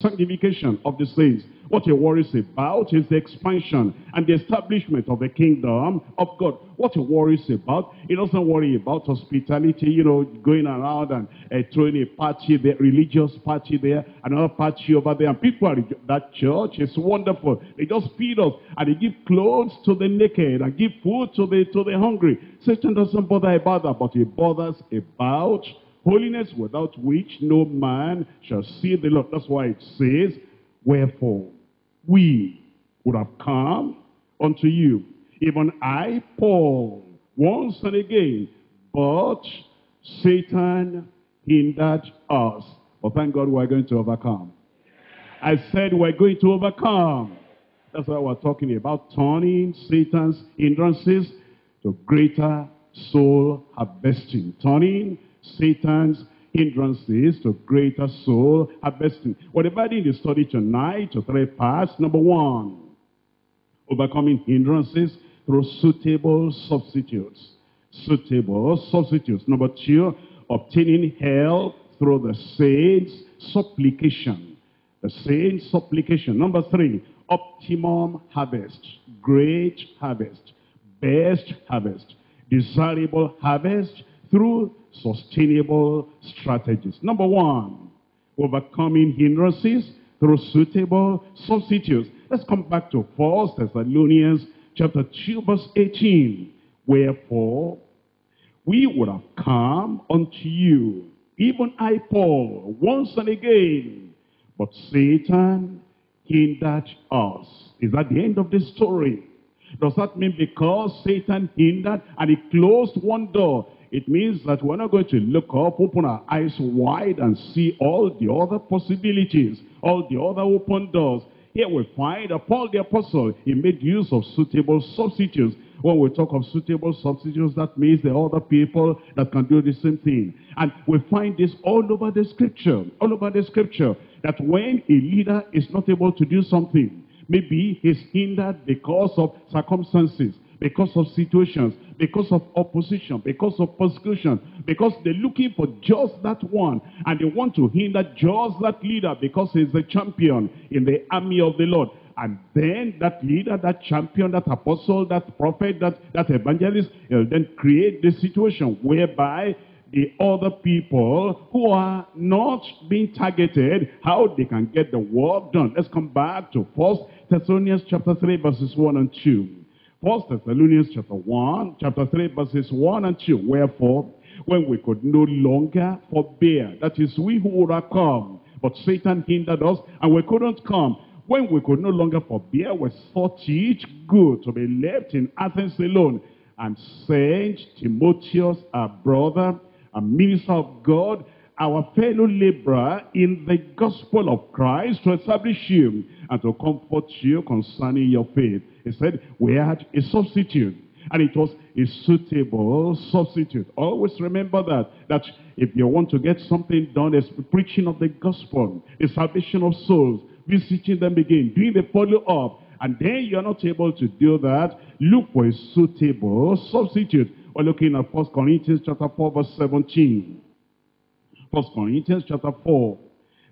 sanctification of the saints. What he worries about is the expansion and the establishment of the kingdom of God. What he worries about, he doesn't worry about hospitality, you know, going around and uh, throwing a party there, religious party there, another party over there. And people at that church is wonderful. They just feed us and they give clothes to the naked and give food to the, to the hungry. Satan doesn't bother about that, but he bothers about holiness without which no man shall see the Lord. That's why it says, Wherefore we would have come unto you, even I, Paul, once and again, but Satan hindered us. But thank God we're going to overcome. I said we're going to overcome. That's why we're talking about turning Satan's hindrances to greater soul harvesting. Turning Satan's hindrances to greater soul harvesting. We're dividing the study tonight to three parts. Number one, overcoming hindrances through suitable substitutes. Suitable substitutes. Number two, obtaining help through the saints' supplication. The saints' supplication. Number three, optimum harvest. Great harvest. Best harvest. Desirable harvest through sustainable strategies. Number one, overcoming hindrances through suitable substitutes. Let's come back to 1 Thessalonians chapter 2 verse 18. Wherefore, we would have come unto you, even I Paul, once and again, but Satan hindered us. Is that the end of the story? Does that mean because Satan hindered and he closed one door, it means that we're not going to look up, open our eyes wide and see all the other possibilities, all the other open doors. Here we find that Paul the Apostle, he made use of suitable substitutes. When we talk of suitable substitutes, that means there are other people that can do the same thing. And we find this all over the scripture, all over the scripture, that when a leader is not able to do something, maybe he's hindered because of circumstances, because of situations, because of opposition, because of persecution, because they're looking for just that one, and they want to hinder just that leader because he's the champion in the army of the Lord. And then that leader, that champion, that apostle, that prophet, that, that evangelist, will then create the situation whereby the other people who are not being targeted, how they can get the work done. Let's come back to First Thessalonians chapter 3, verses 1 and 2. First Thessalonians chapter 1, chapter 3, verses 1 and 2. Wherefore, when we could no longer forbear, that is, we who would have come, but Satan hindered us, and we couldn't come. When we could no longer forbear, we thought it good to be left in Athens alone, and sent Timotheus, our brother, a minister of God, our fellow laborer in the gospel of Christ to establish you and to comfort you concerning your faith. He said, we had a substitute. And it was a suitable substitute. Always remember that. That if you want to get something done, it's preaching of the gospel, the salvation of souls, visiting them again, doing the follow-up. And then you're not able to do that. Look for a suitable substitute. We're looking at 1 Corinthians chapter 4, verse 17. 1 Corinthians chapter 4,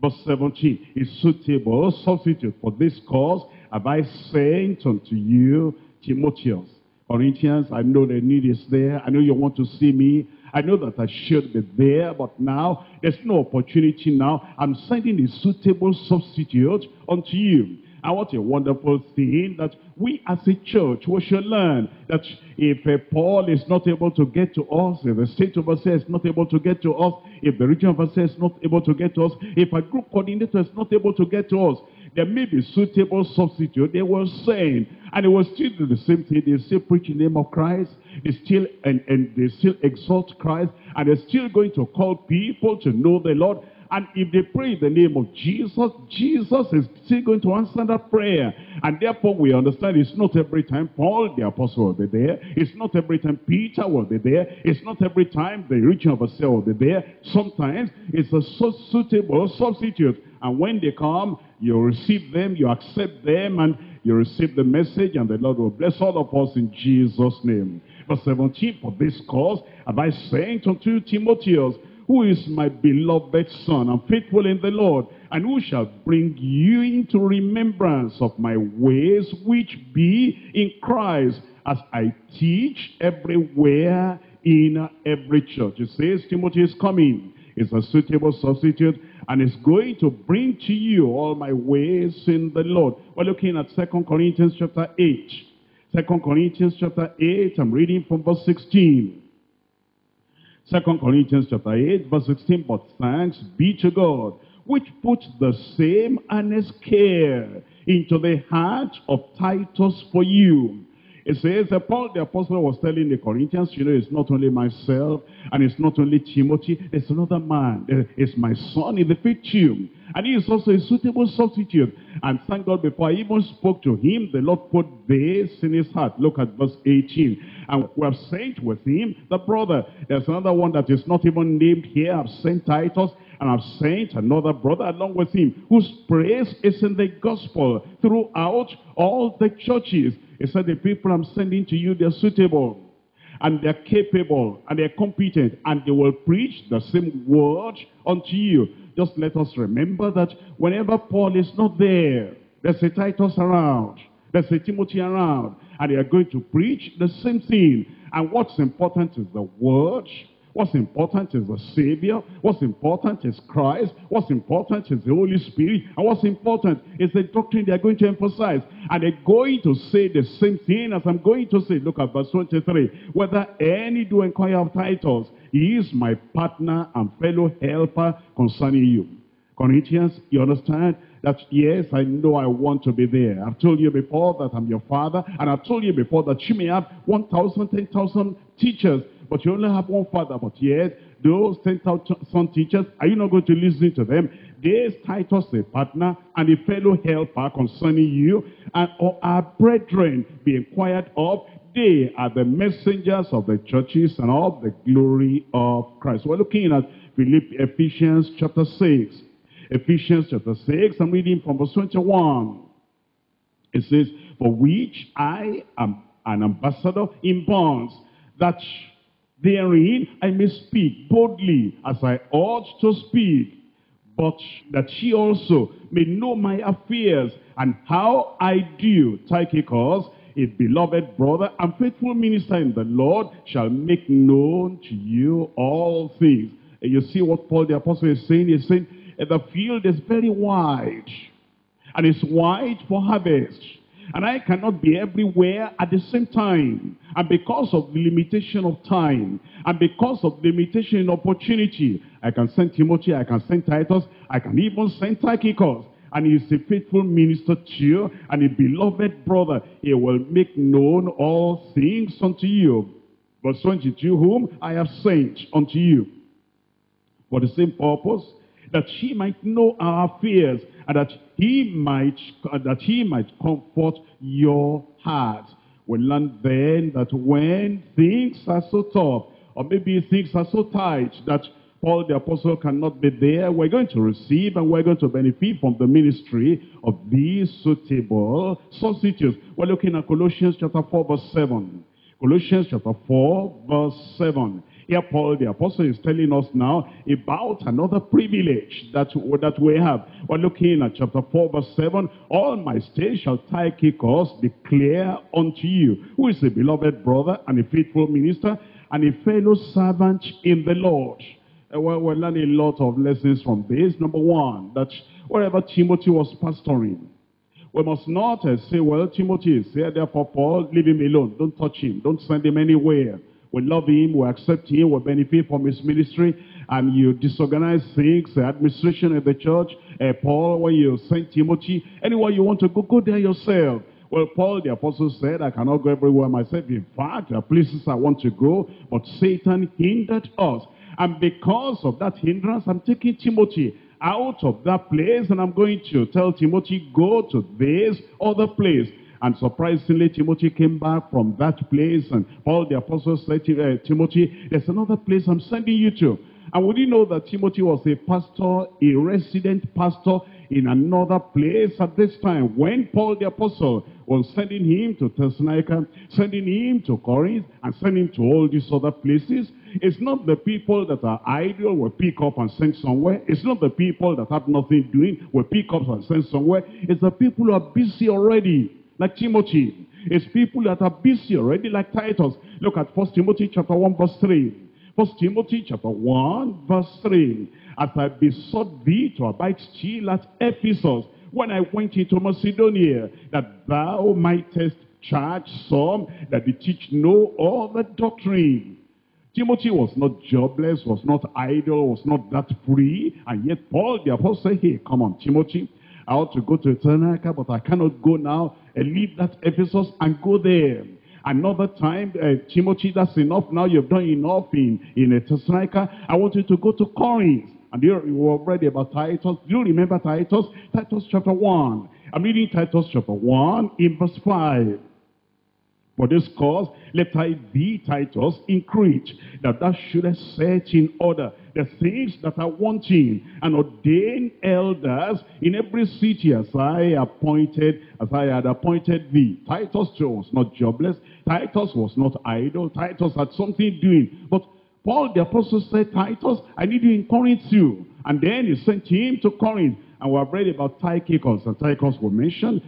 verse 17. is suitable substitute for this cause have I sent unto you Timotheus. Corinthians, I know the need is there. I know you want to see me. I know that I should be there, but now there's no opportunity now. I'm sending a suitable substitute unto you. And what a wonderful thing that we as a church, we should learn that if uh, Paul is not able to get to us, if the state overseer is not able to get to us, if the region overseer is not able to get to us, if a group coordinator is not able to get to us, there may be suitable substitute. They were saying, and it was still do the same thing. They still preach the name of Christ. They still and, and they still exalt Christ, and they're still going to call people to know the Lord. And if they pray in the name of Jesus, Jesus is still going to answer that prayer. And therefore we understand it's not every time Paul the apostle will be there. It's not every time Peter will be there. It's not every time the region of a cell will be there. Sometimes it's a so suitable substitute. And when they come, you receive them, you accept them, and you receive the message, and the Lord will bless all of us in Jesus' name. Verse 17, for this cause have I sent unto Timotheus, who is my beloved son and faithful in the Lord, and who shall bring you into remembrance of my ways which be in Christ, as I teach everywhere in every church. It says Timothy is coming. It's a suitable substitute and is going to bring to you all my ways in the Lord. We're looking at Second Corinthians chapter 8. Second Corinthians chapter 8, I'm reading from verse 16. Second Corinthians chapter 8, verse 16, but thanks be to God, which put the same earnest care into the heart of Titus for you, it says that Paul the apostle was telling the Corinthians, you know, it's not only myself and it's not only Timothy, there's another man. It's my son in the faith too. And he is also a suitable substitute. And thank God before I even spoke to him, the Lord put this in his heart. Look at verse 18. And we have sent with him the brother. There's another one that is not even named here. I've sent Titus and I've sent another brother along with him whose praise is in the gospel throughout all the churches. He said, the people I'm sending to you, they're suitable and they're capable and they're competent and they will preach the same word unto you. Just let us remember that whenever Paul is not there, there's a Titus around, there's a Timothy around, and they are going to preach the same thing. And what's important is the word What's important is the Savior. What's important is Christ. What's important is the Holy Spirit. And what's important is the doctrine they're going to emphasize. And they're going to say the same thing as I'm going to say. Look at verse 23. Whether any do inquire of Titus, he is my partner and fellow helper concerning you. Corinthians, you understand? that yes, I know I want to be there. I've told you before that I'm your father, and I've told you before that you may have 1,000, 10,000 teachers, but you only have one father. But yet, those 10,000 teachers, are you not going to listen to them? There's Titus, a partner, and a fellow helper concerning you, and our brethren be inquired of. They are the messengers of the churches and of the glory of Christ. We're looking at Philippians, Ephesians chapter 6. Ephesians chapter 6, I'm reading from verse 21. It says, For which I am an ambassador in bonds, that therein I may speak boldly as I ought to speak, but that she also may know my affairs and how I do. Tychicus, a beloved brother and faithful minister in the Lord, shall make known to you all things. And you see what Paul the apostle is saying? He's saying, the field is very wide. And it's wide for harvest. And I cannot be everywhere at the same time. And because of the limitation of time, and because of limitation in opportunity, I can send Timothy, I can send Titus, I can even send Tychicus. And he is a faithful minister to you, and a beloved brother. He will make known all things unto you. Verse 22, whom I have sent unto you. For the same purpose, that he might know our fears, and that he might that he might comfort your heart. We learn then that when things are so tough, or maybe things are so tight that Paul the apostle cannot be there, we're going to receive and we're going to benefit from the ministry of these suitable substitutes. We're looking at Colossians chapter 4 verse 7. Colossians chapter 4 verse 7. Here Paul the apostle is telling us now about another privilege that, that we have. We're looking at chapter 4 verse 7. All my state shall Tychicus declare unto you, who is a beloved brother and a faithful minister and a fellow servant in the Lord. Uh, well, we're learning a lot of lessons from this. Number one, that wherever Timothy was pastoring, we must not uh, say, well, Timothy is here, therefore Paul, leave him alone. Don't touch him. Don't send him anywhere. We love him, we accept him, we benefit from his ministry, and you disorganize things, the administration of the church. Uh, Paul, when you send Timothy, anywhere you want to go, go there yourself. Well, Paul the apostle said, I cannot go everywhere myself. In fact, there are places I want to go, but Satan hindered us. And because of that hindrance, I'm taking Timothy out of that place, and I'm going to tell Timothy, go to this other place. And surprisingly, Timothy came back from that place. And Paul the apostle said to uh, Timothy, there's another place I'm sending you to. And we didn't know that Timothy was a pastor, a resident pastor in another place at this time. When Paul the apostle was sending him to Thessalonica, sending him to Corinth, and sending him to all these other places, it's not the people that are idle will pick up and send somewhere. It's not the people that have nothing doing will pick up and send somewhere. It's the people who are busy already, like Timothy. It's people that are busy already, like Titus. Look at 1 Timothy chapter 1 verse 3. 1 Timothy chapter 1 verse 3. As I besought thee to abide still at Ephesus, when I went into Macedonia, that thou mightest charge some that they teach no other doctrine Timothy was not jobless, was not idle, was not that free. And yet Paul the apostle said, hey, come on, Timothy, I ought to go to Thessalonica, but I cannot go now and leave that Ephesus and go there. Another time, uh, Timothy, that's enough. Now you've done enough in, in Thessalonica. I want you to go to Corinth. And you were already about Titus. Do you remember Titus? Titus chapter 1. I'm reading Titus chapter 1 in verse 5. For this cause, let I thee, Titus, in Crete, that thou shouldest set in order the things that are wanting, and ordain elders in every city as I appointed, as I had appointed thee. Titus was not jobless. Titus was not idle. Titus had something doing. But Paul the apostle said, Titus, I need you in Corinth too. And then he sent him to Corinth. And we have read about Tychicus. And Tychicus was mentioned,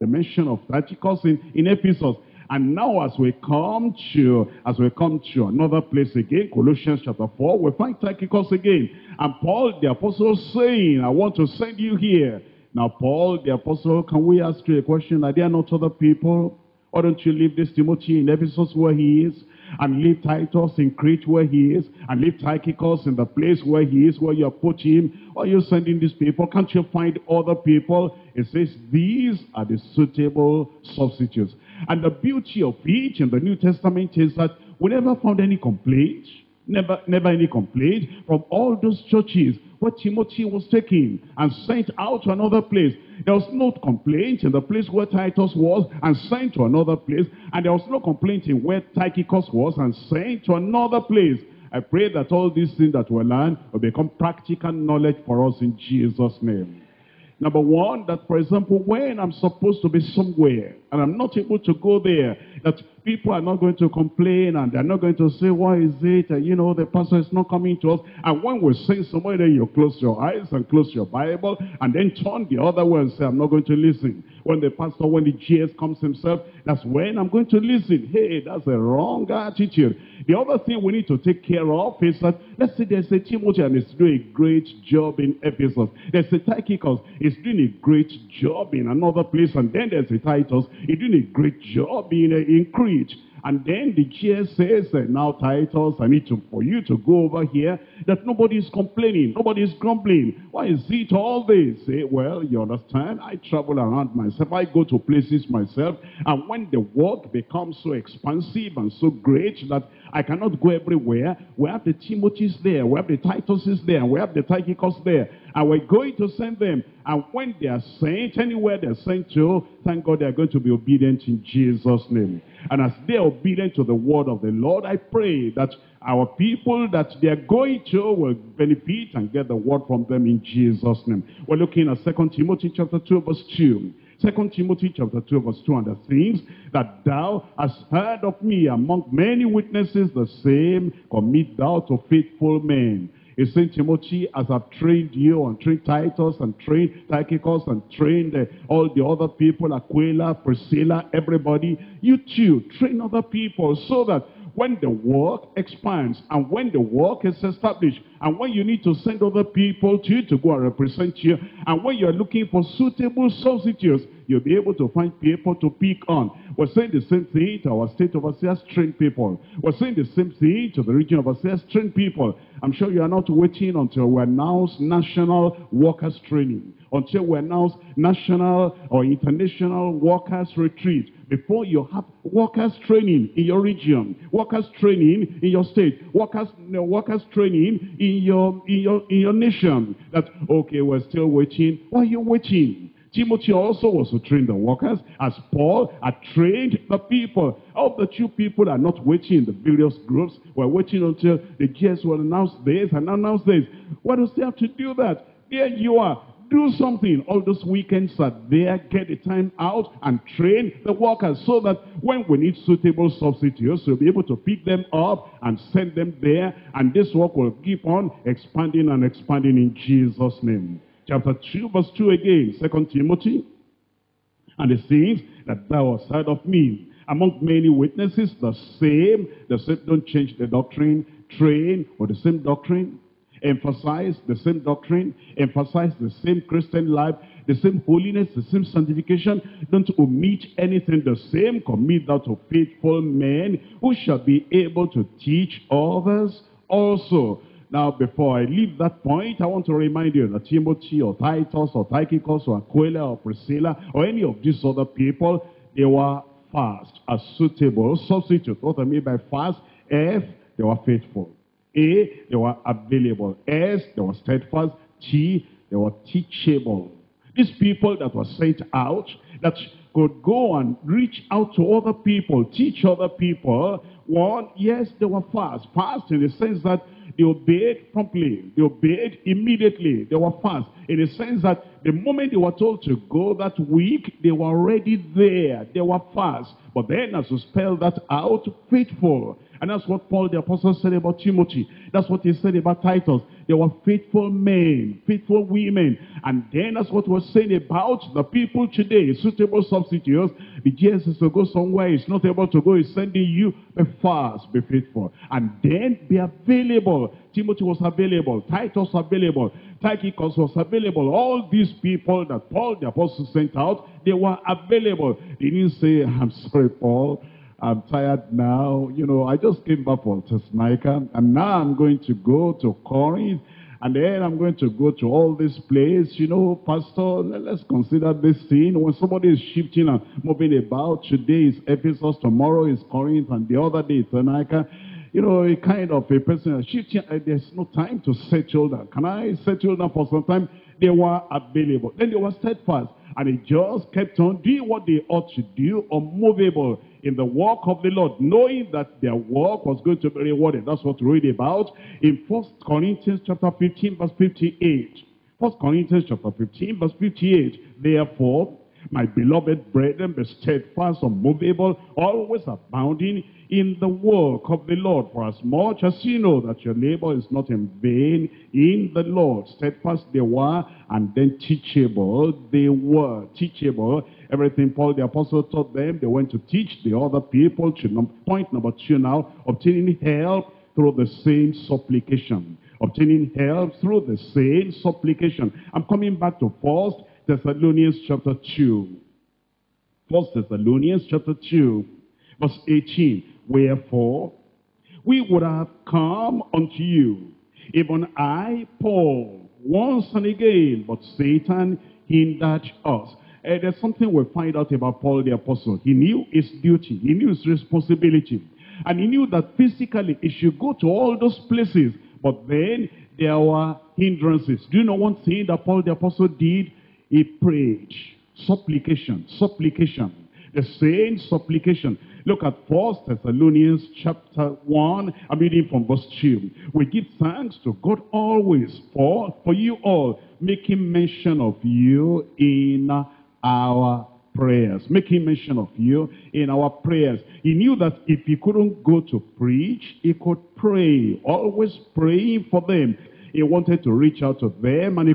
the mention of Tychicus in, in Ephesus. And now as we come to, as we come to another place again, Colossians chapter 4, we find Tychicus again. And Paul the apostle saying, I want to send you here. Now Paul the apostle, can we ask you a question? Are there not other people? Why don't you leave this Timothy in Ephesus where he is? And leave Titus in Crete where he is, and leave Tychicus in the place where he is, where you have put him. Why are you sending these people? Can't you find other people? It says, these are the suitable substitutes. And the beauty of each in the New Testament is that we never found any complaint, never, never any complaint from all those churches where Timothy was taken and sent out to another place. There was no complaint in the place where Titus was and sent to another place. And there was no complaint in where Tychicus was and sent to another place. I pray that all these things that we learn will become practical knowledge for us in Jesus' name. Number one, that for example, when I'm supposed to be somewhere and I'm not able to go there, that people are not going to complain and they're not going to say, why is it, you know, the pastor is not coming to us. And when we sing somewhere, then you close your eyes and close your Bible and then turn the other way and say, I'm not going to listen. When the pastor, when the GS comes himself, that's when I'm going to listen. Hey, that's a wrong attitude. The other thing we need to take care of is that, let's say there's a Timothy and he's doing a great job in Ephesus. There's a Tychicus, he's doing a great job in another place. And then there's a Titus, he's doing a great job in, uh, in Crete. And then the chair says, uh, now Titus, I need to, for you to go over here, that nobody is complaining, nobody is grumbling. Why is it all this? Say, well, you understand, I travel around myself, I go to places myself, and when the work becomes so expansive and so great that I cannot go everywhere, we have the Timothy's there, we have the Tituses there, we have the Tychicus there, and we're going to send them. And when they are sent, anywhere they're sent to, thank God they're going to be obedient in Jesus' name. And as they're obedient to the word of the Lord, I pray that our people that they're going to will benefit and get the word from them in Jesus' name. We're looking at 2 Timothy chapter 2 verse 2. 2 Timothy chapter 2 verse 2 and the things that thou hast heard of me among many witnesses the same commit thou to faithful men He's saying, Timothy, as I've trained you and trained Titus and trained Tychicus and trained uh, all the other people, Aquila, Priscilla, everybody, you too, train other people so that when the work expands and when the work is established and when you need to send other people to you to go and represent you and when you're looking for suitable substitutes, you'll be able to find people to pick on. We're saying the same thing to our state overseers, train people. We're saying the same thing to the region overseers, train people. I'm sure you are not waiting until we announce national workers training, until we announce national or international workers retreat before you have workers training in your region, workers training in your state, workers, know, workers training in your, in, your, in your nation. That, okay, we're still waiting. Why are you waiting? Timothy also was to train the workers as Paul had trained the people. All the two people are not waiting in the various groups. We're waiting until the GS will announce this and announce this. Why does they have to do that? There you are do something. All those weekends are there. Get the time out and train the workers so that when we need suitable substitutes, we'll be able to pick them up and send them there. And this work will keep on expanding and expanding in Jesus' name. Chapter 2, verse 2 again, Second Timothy. And the things that thou hast heard of me among many witnesses, the same, the same, don't change the doctrine, train or the same doctrine, emphasize the same doctrine, emphasize the same Christian life, the same holiness, the same sanctification. Don't omit anything. The same commit that to faithful men who shall be able to teach others also. Now, before I leave that point, I want to remind you that Timothy or Titus or Tychicus or Aquila or Priscilla or any of these other people, they were fast, a suitable substitute. What I mean by fast, F, they were faithful. A, they were available. S, they were steadfast. T, they were teachable. These people that were sent out, that could go and reach out to other people, teach other people. One, yes, they were fast. Fast in the sense that they obeyed promptly. They obeyed immediately. They were fast. In the sense that the moment they were told to go that week, they were already there. They were fast. But then as you spell that out, faithful. And that's what Paul the apostle said about Timothy. That's what he said about Titus. They were faithful men, faithful women. And then that's what we're saying about the people today. Suitable substitutes. The GS is to go somewhere. He's not able to go. He's sending you. Be fast, be faithful. And then be available. Timothy was available. Titus available. Tychicus was available. All these people that Paul the apostle sent out, they were available. They didn't say, I'm sorry, Paul. I'm tired now. You know, I just came back from Thessalonica, and now I'm going to go to Corinth, and then I'm going to go to all this place. You know, Pastor, let's consider this scene. When somebody is shifting and moving about, today is Ephesus, tomorrow is Corinth, and the other day is Thessalonica. You know, a kind of a person shifting, there's no time to settle down. Can I settle down for some time? They were available. Then they were steadfast. And they just kept on doing what they ought to do, unmovable in the work of the Lord, knowing that their work was going to be rewarded. That's what we read about in First Corinthians chapter 15, verse 58. First Corinthians chapter 15, verse 58. Therefore, my beloved brethren, be steadfast, unmovable, always abounding in the work of the Lord. For as much as you know that your labor is not in vain in the Lord. Steadfast they were, and then teachable they were. Teachable. Everything Paul the apostle taught them, they went to teach the other people. To point number two now, obtaining help through the same supplication. Obtaining help through the same supplication. I'm coming back to First Thessalonians chapter 2. First Thessalonians chapter 2, verse 18. Wherefore, we would have come unto you, even I, Paul, once and again, but Satan hindered us. Uh, there's something we find out about Paul the apostle. He knew his duty. He knew his responsibility. And he knew that physically he should go to all those places. But then there were hindrances. Do you know one thing that Paul the apostle did? He prayed. Supplication. Supplication. The same supplication. Look at First Thessalonians chapter 1. I'm reading from verse 2. We give thanks to God always for, for you all, making mention of you in our prayers. Making mention of you in our prayers. He knew that if he couldn't go to preach, he could pray. Always praying for them. He wanted to reach out to them and he